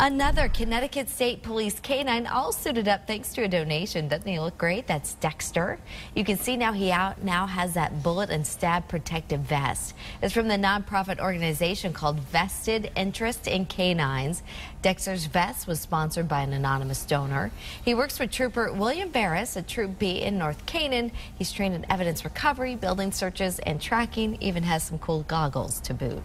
Another Connecticut State Police canine all suited up thanks to a donation. Doesn't he look great? That's Dexter. You can see now he out now has that bullet and stab protective vest. It's from the nonprofit organization called Vested Interest in Canines. Dexter's vest was sponsored by an anonymous donor. He works with Trooper William Barris a Troop B in North Canaan. He's trained in evidence recovery, building searches, and tracking. Even has some cool goggles to boot.